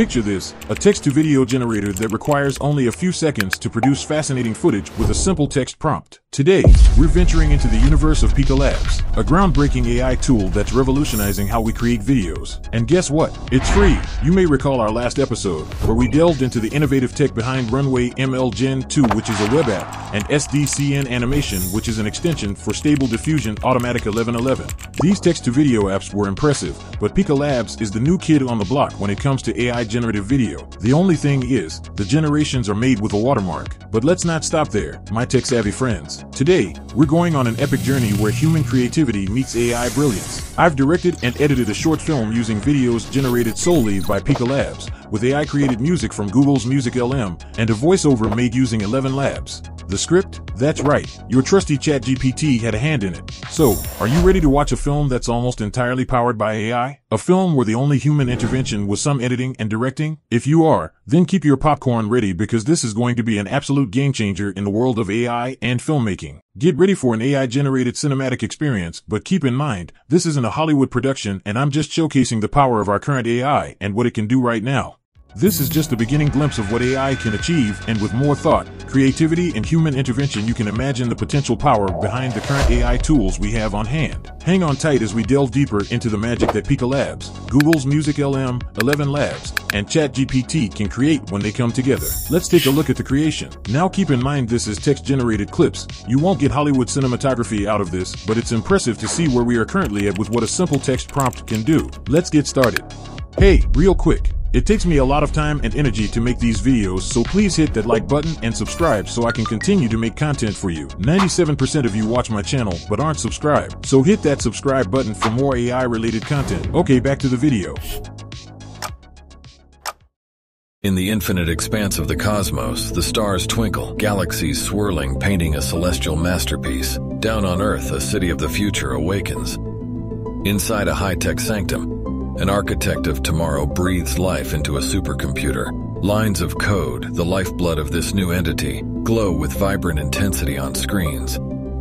Picture this, a text-to-video generator that requires only a few seconds to produce fascinating footage with a simple text prompt. Today, we're venturing into the universe of Pika Labs, a groundbreaking AI tool that's revolutionizing how we create videos. And guess what? It's free. You may recall our last episode, where we delved into the innovative tech behind Runway ML Gen 2, which is a web app, and SDCN Animation, which is an extension for Stable Diffusion Automatic 1111. These text-to-video apps were impressive, but Pika Labs is the new kid on the block when it comes to AI generative video. The only thing is, the generations are made with a watermark. But let's not stop there, my tech-savvy friends. Today, we're going on an epic journey where human creativity meets AI brilliance. I've directed and edited a short film using videos generated solely by Pika Labs, with AI created music from Google's Music LM and a voiceover made using 11 Labs. The script? That's right, your trusty ChatGPT had a hand in it. So, are you ready to watch a film that's almost entirely powered by AI? A film where the only human intervention was some editing and directing? If you are, then keep your popcorn ready because this is going to be an absolute game changer in the world of AI and filmmaking. Get ready for an AI generated cinematic experience, but keep in mind, this isn't a Hollywood production and I'm just showcasing the power of our current AI and what it can do right now. This is just a beginning glimpse of what AI can achieve, and with more thought, creativity, and human intervention, you can imagine the potential power behind the current AI tools we have on hand. Hang on tight as we delve deeper into the magic that Pika Labs, Google's Music LM, 11 Labs, and ChatGPT can create when they come together. Let's take a look at the creation. Now keep in mind this is text-generated clips. You won't get Hollywood cinematography out of this, but it's impressive to see where we are currently at with what a simple text prompt can do. Let's get started. Hey, real quick. It takes me a lot of time and energy to make these videos, so please hit that like button and subscribe so I can continue to make content for you. 97% of you watch my channel but aren't subscribed, so hit that subscribe button for more AI related content. Okay, back to the video. In the infinite expanse of the cosmos, the stars twinkle, galaxies swirling, painting a celestial masterpiece. Down on Earth, a city of the future awakens. Inside a high-tech sanctum, an architect of tomorrow breathes life into a supercomputer. Lines of code, the lifeblood of this new entity, glow with vibrant intensity on screens.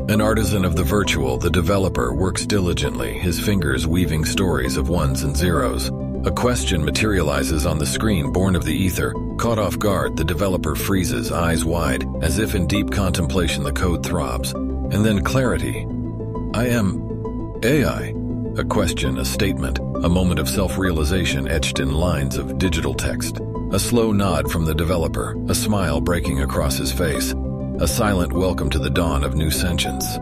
An artisan of the virtual, the developer works diligently, his fingers weaving stories of ones and zeros. A question materializes on the screen born of the ether. Caught off guard, the developer freezes, eyes wide, as if in deep contemplation the code throbs. And then clarity. I am AI. A question, a statement, a moment of self-realization etched in lines of digital text. A slow nod from the developer, a smile breaking across his face. A silent welcome to the dawn of new sentience.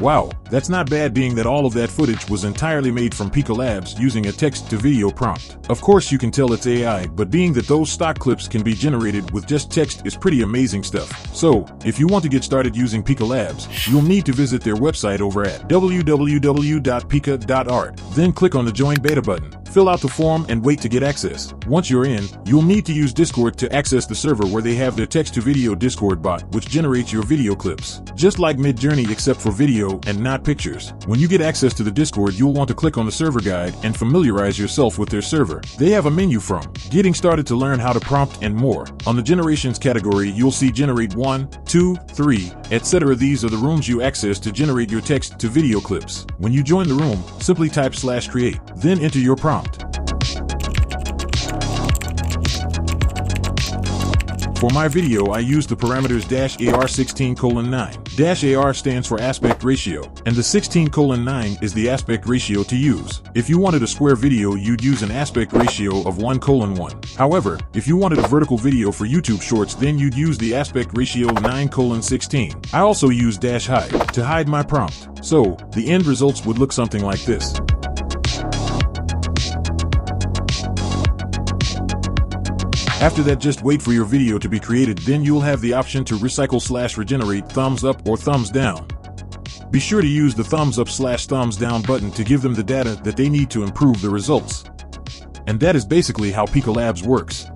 Wow, that's not bad being that all of that footage was entirely made from Pika Labs using a text-to-video prompt. Of course you can tell it's AI, but being that those stock clips can be generated with just text is pretty amazing stuff. So, if you want to get started using Pika Labs, you'll need to visit their website over at www.pika.art. Then click on the Join Beta button. Fill out the form and wait to get access. Once you're in, you'll need to use Discord to access the server where they have their text-to-video Discord bot, which generates your video clips. Just like Midjourney except for video and not pictures. When you get access to the Discord, you'll want to click on the server guide and familiarize yourself with their server. They have a menu from getting started to learn how to prompt and more. On the generations category, you'll see generate 1, 2, 3, etc. These are the rooms you access to generate your text to video clips. When you join the room, simply type slash create, then enter your prompt. For my video, I used the parameters dash AR16 colon 9. Dash AR stands for aspect ratio, and the 16 colon 9 is the aspect ratio to use. If you wanted a square video, you'd use an aspect ratio of 1 colon 1. However, if you wanted a vertical video for YouTube Shorts, then you'd use the aspect ratio 9 colon 16. I also use dash hide to hide my prompt. So, the end results would look something like this. After that just wait for your video to be created then you'll have the option to recycle slash regenerate thumbs up or thumbs down. Be sure to use the thumbs up slash thumbs down button to give them the data that they need to improve the results. And that is basically how Pika Labs works.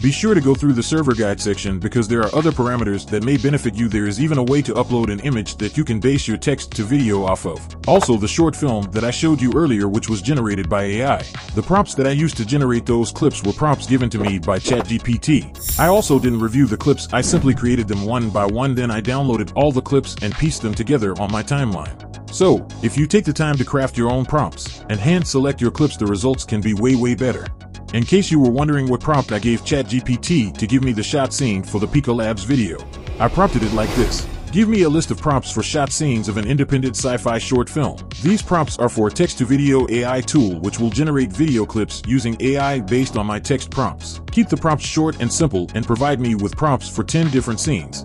Be sure to go through the server guide section because there are other parameters that may benefit you. There is even a way to upload an image that you can base your text to video off of. Also, the short film that I showed you earlier which was generated by AI. The prompts that I used to generate those clips were prompts given to me by ChatGPT. I also didn't review the clips, I simply created them one by one then I downloaded all the clips and pieced them together on my timeline. So, if you take the time to craft your own prompts and hand select your clips, the results can be way, way better. In case you were wondering what prompt I gave ChatGPT to give me the shot scene for the Pika Labs video, I prompted it like this. Give me a list of prompts for shot scenes of an independent sci-fi short film. These prompts are for a text-to-video AI tool which will generate video clips using AI based on my text prompts. Keep the prompts short and simple and provide me with prompts for 10 different scenes.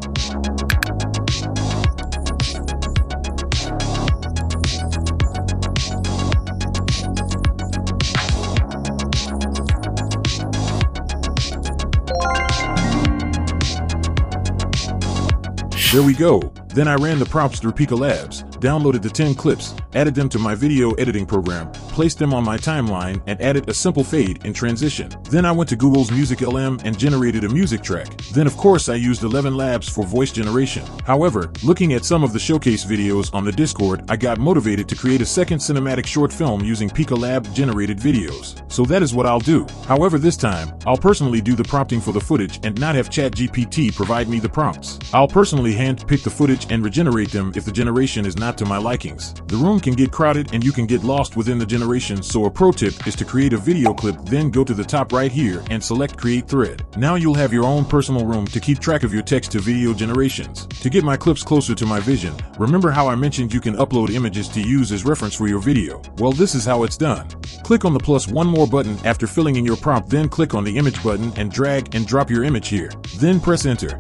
There we go. Then I ran the prompts through Pika Labs, downloaded the 10 clips, added them to my video editing program, placed them on my timeline, and added a simple fade in transition. Then I went to Google's Music LM and generated a music track. Then of course I used 11 Labs for voice generation. However, looking at some of the showcase videos on the Discord, I got motivated to create a second cinematic short film using Pika Lab generated videos. So that is what I'll do. However, this time, I'll personally do the prompting for the footage and not have ChatGPT provide me the prompts. I'll personally hand pick the footage and regenerate them if the generation is not to my likings. The room can get crowded and you can get lost within the generation, so a pro tip is to create a video clip, then go to the top right here and select create thread. Now you'll have your own personal room to keep track of your text to video generations. To get my clips closer to my vision, remember how I mentioned you can upload images to use as reference for your video? Well, this is how it's done. Click on the plus one more button after filling in your prompt, then click on the image button and drag and drop your image here. Then press enter.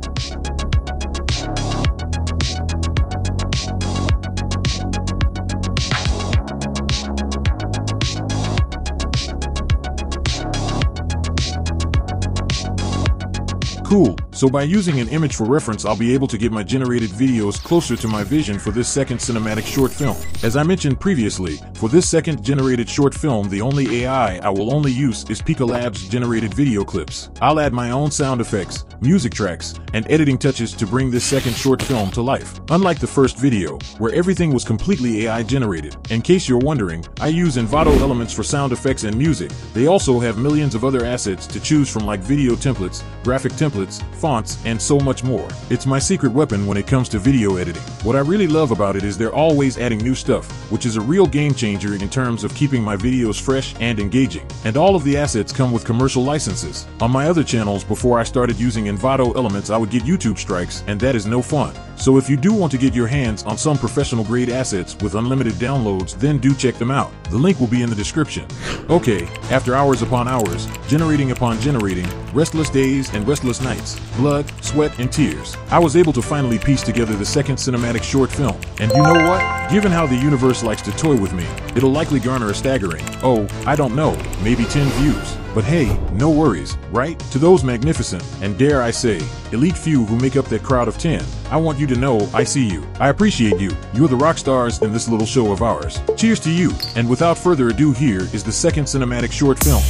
Cool. So by using an image for reference, I'll be able to get my generated videos closer to my vision for this second cinematic short film. As I mentioned previously, for this second generated short film, the only AI I will only use is Pika Labs generated video clips. I'll add my own sound effects, music tracks, and editing touches to bring this second short film to life. Unlike the first video, where everything was completely AI generated. In case you're wondering, I use Envato elements for sound effects and music. They also have millions of other assets to choose from like video templates, graphic templates, fonts, and so much more. It's my secret weapon when it comes to video editing. What I really love about it is they're always adding new stuff, which is a real game changer in terms of keeping my videos fresh and engaging. And all of the assets come with commercial licenses. On my other channels before I started using Envato elements I would get YouTube strikes and that is no fun. So if you do want to get your hands on some professional grade assets with unlimited downloads then do check them out. The link will be in the description. Okay, after hours upon hours, generating upon generating, restless days and restless nights, blood, sweat, and tears, I was able to finally piece together the second cinematic short film. And you know what? Given how the universe likes to toy with me, it'll likely garner a staggering, oh, I don't know, maybe 10 views. But hey, no worries, right? To those magnificent, and dare I say, elite few who make up that crowd of 10, I want you to know I see you. I appreciate you. You're the rock stars in this little show of ours. Cheers to you. And without further ado, here is the second cinematic short film.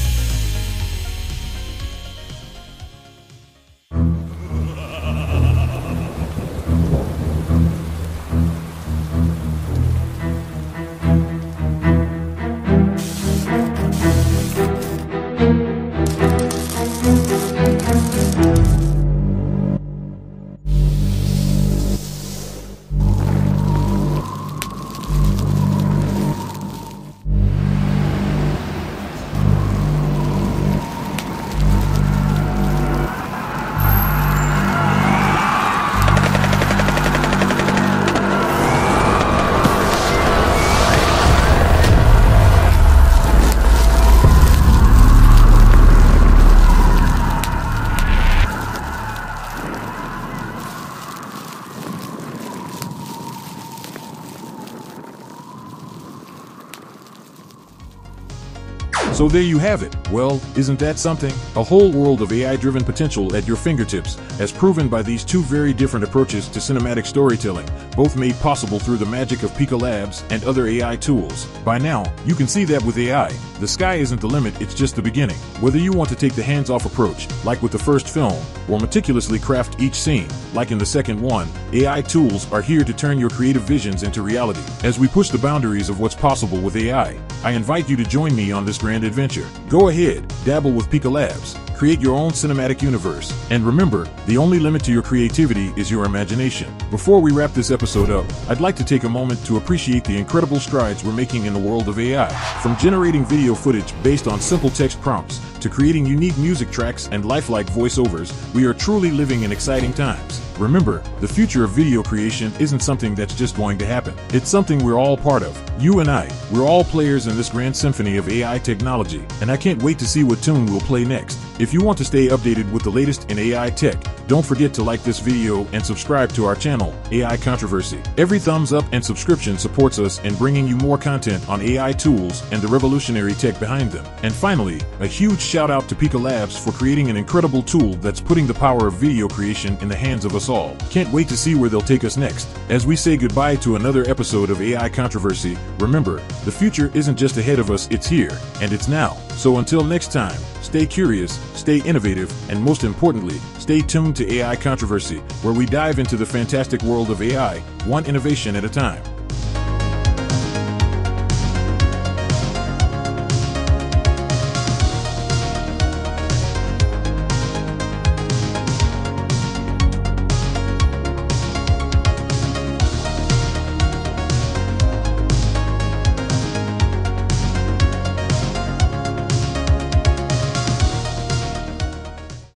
So there you have it. Well, isn't that something? A whole world of AI-driven potential at your fingertips, as proven by these two very different approaches to cinematic storytelling, both made possible through the magic of Pika Labs and other AI tools. By now, you can see that with AI, the sky isn't the limit, it's just the beginning. Whether you want to take the hands-off approach, like with the first film, or meticulously craft each scene, like in the second one, AI tools are here to turn your creative visions into reality. As we push the boundaries of what's possible with AI, I invite you to join me on this grand adventure. Go ahead, dabble with Pika Labs, create your own cinematic universe. And remember, the only limit to your creativity is your imagination. Before we wrap this episode up, I'd like to take a moment to appreciate the incredible strides we're making in the world of AI. From generating video footage based on simple text prompts to creating unique music tracks and lifelike voiceovers, we are truly living in exciting times. Remember, the future of video creation isn't something that's just going to happen. It's something we're all part of. You and I, we're all players in this grand symphony of AI technology, and I can't wait to see what tune we'll play next. If you want to stay updated with the latest in AI tech, don't forget to like this video and subscribe to our channel, AI Controversy. Every thumbs up and subscription supports us in bringing you more content on AI tools and the revolutionary tech behind them. And finally, a huge shout out to Pika Labs for creating an incredible tool that's putting the power of video creation in the hands of us all. Can't wait to see where they'll take us next. As we say goodbye to another episode of AI Controversy, remember, the future isn't just ahead of us, it's here, and it's now. So until next time, stay curious, stay innovative, and most importantly, stay tuned to AI Controversy, where we dive into the fantastic world of AI, one innovation at a time.